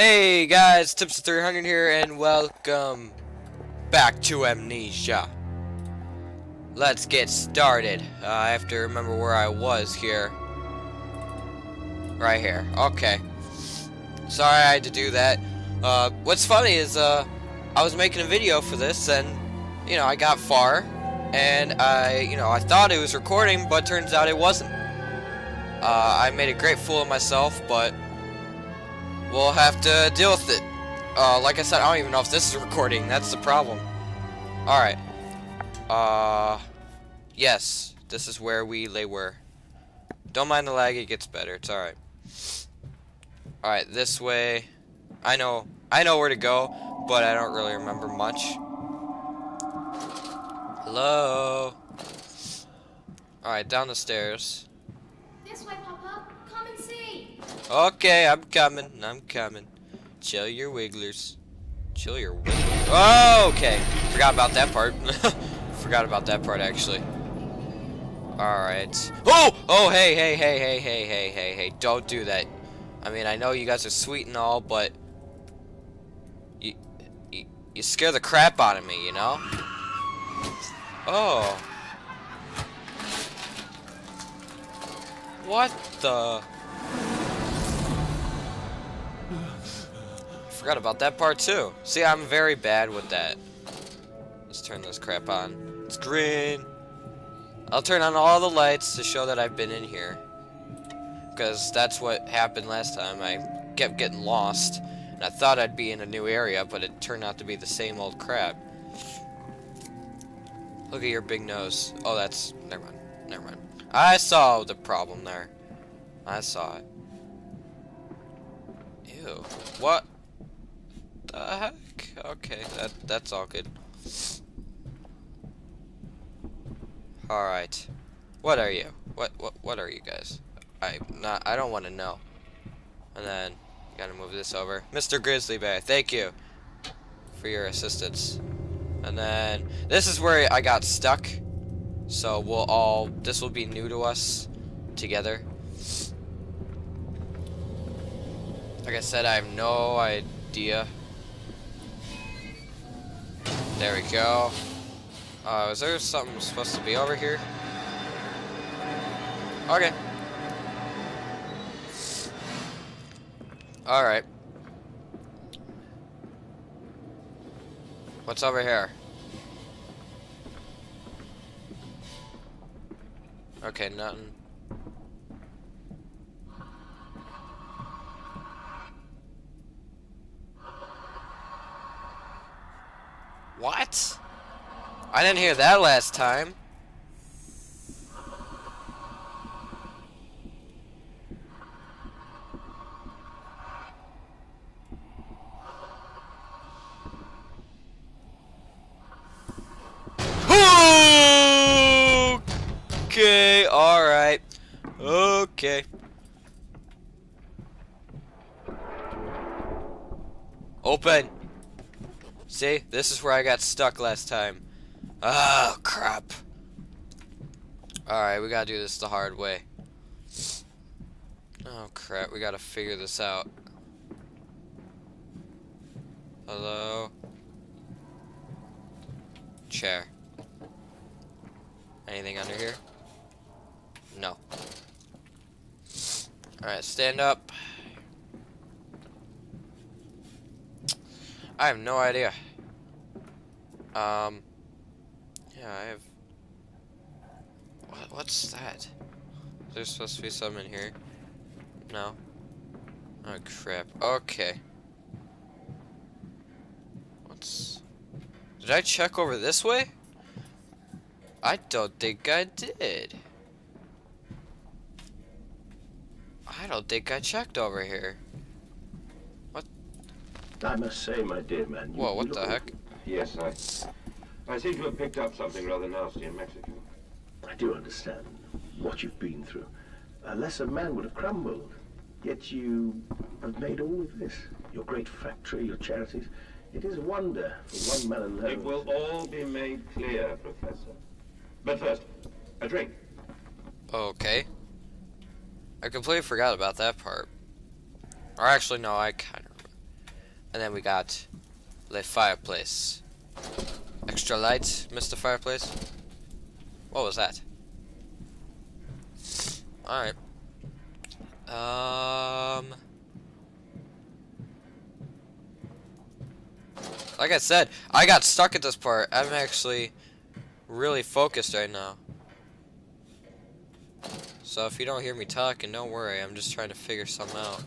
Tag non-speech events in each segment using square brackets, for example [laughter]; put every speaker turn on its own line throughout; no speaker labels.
Hey guys, Timsa300 here, and welcome back to Amnesia. Let's get started. Uh, I have to remember where I was here. Right here. Okay. Sorry I had to do that. Uh, what's funny is, uh, I was making a video for this, and, you know, I got far, and I, you know, I thought it was recording, but turns out it wasn't. Uh, I made a great fool of myself, but we'll have to deal with it. Uh, like I said, I don't even know if this is recording. That's the problem. Alright. Uh, yes. This is where we lay were. Don't mind the lag, it gets better. It's alright. Alright, this way. I know, I know where to go, but I don't really remember much. Hello? Alright, down the stairs.
This way, Papa.
Okay, I'm coming. I'm coming. Chill your wigglers. Chill your wigglers. Oh, okay. Forgot about that part. [laughs] Forgot about that part, actually. Alright. Oh! Oh, hey, hey, hey, hey, hey, hey, hey, hey. Don't do that. I mean, I know you guys are sweet and all, but... You, you, you scare the crap out of me, you know? Oh. What the... Forgot about that part too. See, I'm very bad with that. Let's turn this crap on. It's green. I'll turn on all the lights to show that I've been in here. Because that's what happened last time. I kept getting lost. And I thought I'd be in a new area, but it turned out to be the same old crap. Look at your big nose. Oh, that's... Never mind. Never mind. I saw the problem there. I saw it. Ew. What the heck? Okay, that that's all good. Alright. What are you? What what what are you guys? I not I don't wanna know. And then gotta move this over. Mr. Grizzly Bear, thank you for your assistance. And then this is where I got stuck. So we'll all this will be new to us together. Like I said, I have no idea. There we go. Uh, is there something supposed to be over here? Okay. Alright. What's over here? Okay, nothing. What? I didn't hear that last time. Okay, alright. Okay. Open. See, this is where I got stuck last time. Oh, crap. Alright, we gotta do this the hard way. Oh, crap, we gotta figure this out. Hello? Chair. Anything under here? No. Alright, stand up. I have no idea. Um, yeah, I have. What, what's that? There's supposed to be some in here. No. Oh crap. Okay. What's? Did I check over this way? I don't think I did. I don't think I checked over here. What?
I must say, my dear man.
Whoa, what the heck?
Yes, I. I seem to have picked up something rather nasty in Mexico.
I do understand what you've been through. A lesser man would have crumbled. Yet you have made all of this. Your great factory, your charities. It is a wonder for one man alone.
It will all be made clear, Professor. But first, a drink.
Okay. I completely forgot about that part. Or actually, no, I kind of. And then we got the fireplace. Extra lights, Mr. Fireplace. What was that? Alright. Um... Like I said, I got stuck at this part. I'm actually really focused right now. So if you don't hear me talking, don't worry. I'm just trying to figure something out.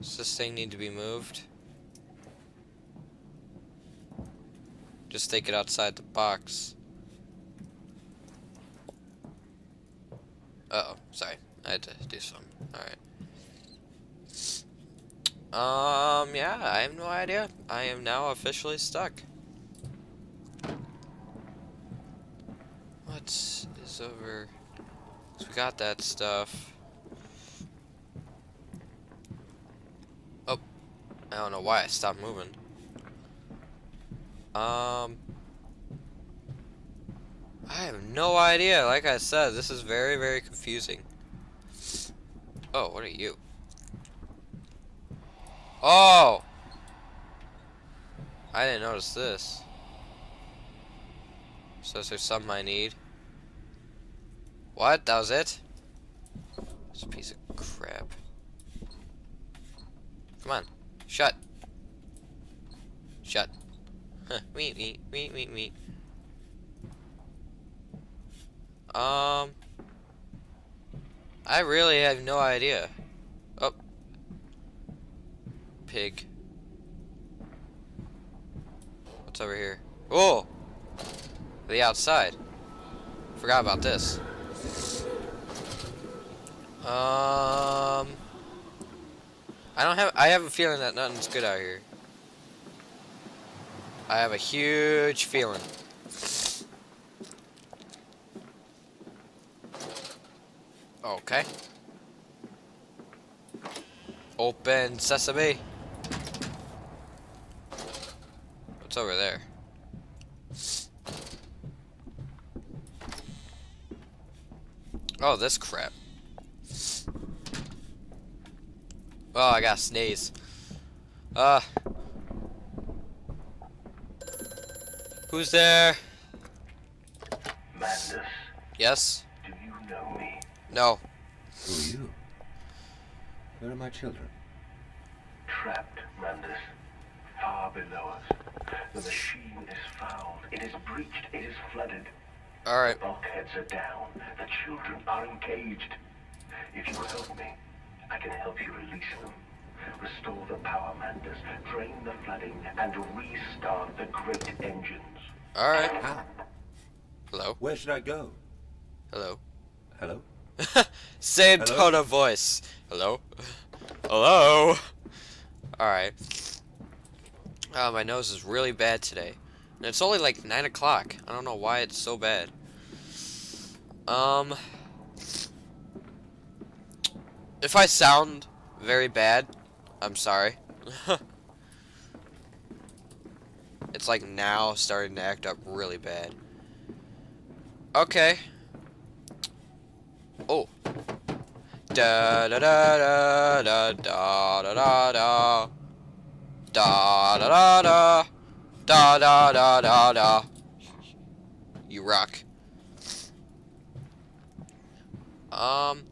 Does this thing need to be moved? Just take it outside the box. Uh oh, sorry. I had to do something. Alright. Um, yeah, I have no idea. I am now officially stuck. What is over? So we got that stuff. Oh, I don't know why I stopped moving. Um, I have no idea. Like I said, this is very, very confusing. Oh, what are you? Oh! I didn't notice this. So is there something I need? What? That was it? It's a piece of crap. Come on. Shut. Shut. Meet, meet, meet, meet, meet. Um. I really have no idea. Oh. Pig. What's over here? Oh! The outside. Forgot about this. Um. I don't have. I have a feeling that nothing's good out here. I have a huge feeling. Okay. Open sesame. What's over there? Oh, this crap. Oh, I got sneeze. Uh. Who's there?
Mandus,
Yes?
do you know me?
No.
Who are you? Where are my children?
Trapped, Mandus. Far below us. The machine is fouled. It is breached. It is flooded.
Alright.
Bulkheads are down. The children are engaged. If you help me, I can help you release them. Restore the power, Mandus. Drain the flooding and restart the great engines.
Alright.
How?
Hello?
Where should I go?
Hello?
Hello? [laughs]
Same
Hello?
tone of voice. Hello? Hello? Alright. Oh, my nose is really bad today. And it's only like 9 o'clock. I don't know why it's so bad. Um. If I sound very bad, I'm sorry. [laughs] it's like now starting to act up really bad. Okay. Oh. Da da da da da da da da da. Da da da da. Da da da da da. You rock. Um.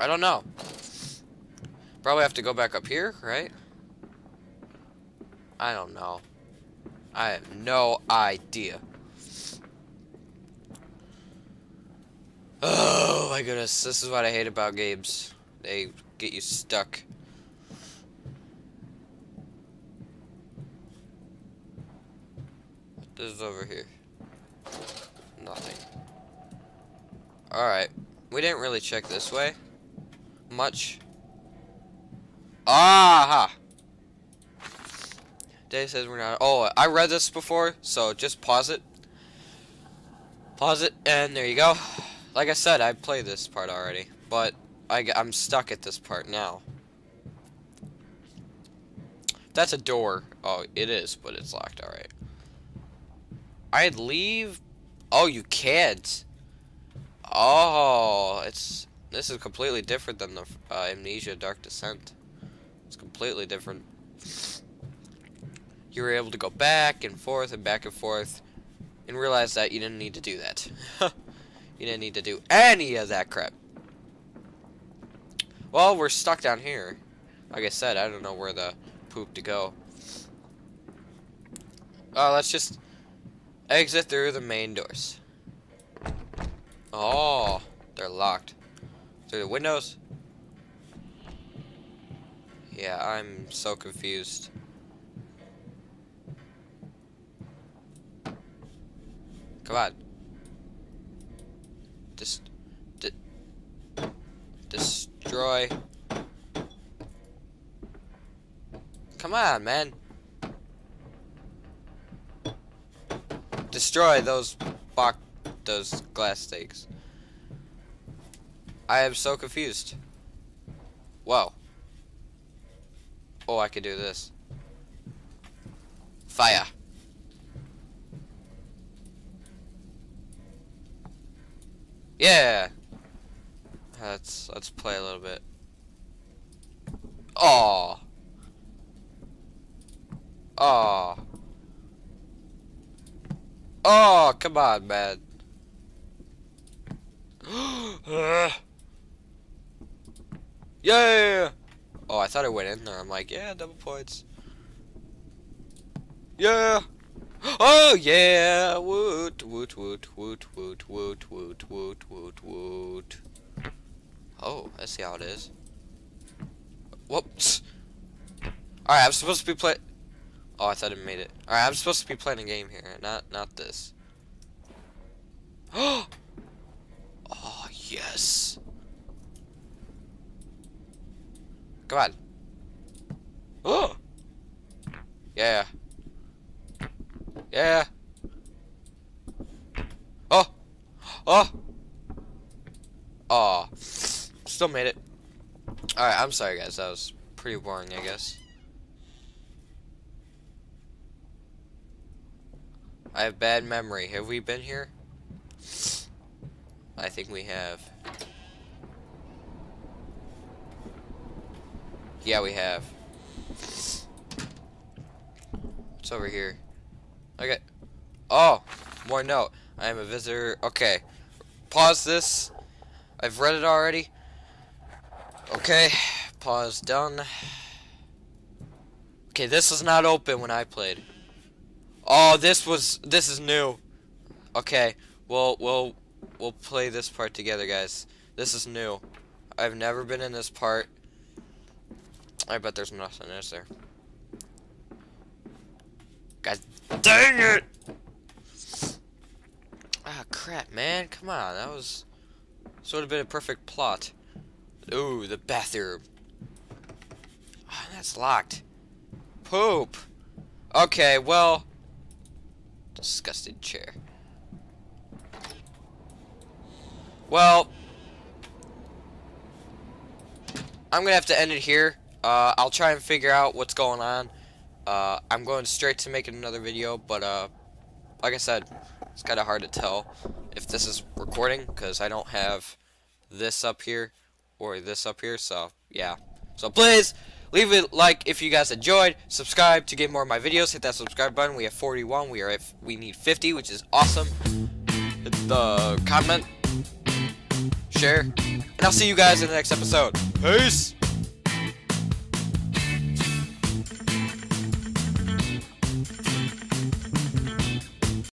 I don't know. Probably have to go back up here, right? I don't know. I have no idea. Oh my goodness, this is what I hate about games. They get you stuck. What is over here? Nothing. Alright. We didn't really check this way. Much. Aha! Dave says we're not. Oh, I read this before, so just pause it. Pause it, and there you go. Like I said, I played this part already, but I, I, am stuck at this part now. That's a door. Oh, it is, but it's locked. All right. I'd leave. Oh, you can't. Oh, it's This is completely different than the uh, Amnesia Dark Descent. It's completely different. You were able to go back and forth and back and forth and realize that you didn't need to do that. [laughs] you didn't need to do any of that crap. Well, we're stuck down here. Like I said, I don't know where the poop to go. Oh, let's just exit through the main doors. Oh, they're locked. Through the windows? Yeah, I'm so confused. Come on. Just... De destroy... Come on, man. Destroy those box, those glass stakes. I am so confused. Whoa. Oh, I could do this. Fire. Yeah. Let's let's play a little bit. Oh. Oh. Oh, come on, man. [gasps] Uh. Yeah. Oh, I thought I went in there. I'm like, yeah, double points. Yeah. [gasps] Oh yeah. Woot woot woot woot woot woot woot woot woot woot. Oh, I see how it is. Whoops. Alright, I'm supposed to be play Oh, I thought it made it. Alright, I'm supposed to be playing a game here, not not this. Oh [gasps] Oh yes. Come on. Oh Yeah. Yeah. Oh. Oh. Oh. Still made it. Alright, I'm sorry guys. That was pretty boring, I guess. I have bad memory. Have we been here? I think we have. Yeah, we have. It's over here. Okay. Oh, more note. I am a visitor. Okay. Pause this. I've read it already. Okay. Pause done. Okay, this was not open when I played. Oh, this was this is new. Okay. Well, we'll we'll play this part together, guys. This is new. I've never been in this part. I bet there's nothing, is there? God dang it! Ah, crap, man. Come on. That was sort of been a perfect plot. Ooh, the bathroom. Oh, that's locked. Poop. Okay, well. Disgusted chair. Well. I'm to have to end it here. Uh, I'll try and figure out what's going on. Uh, I'm going straight to making another video, but uh, like I said, it's kind of hard to tell if this is recording because I don't have this up here or this up here, so yeah. So please, leave a like if you guys enjoyed, subscribe to get more of my videos, hit that subscribe button, we have 41, we are at, we need 50, which is awesome. Hit the comment, share, and I'll see you guys in the next episode. Peace!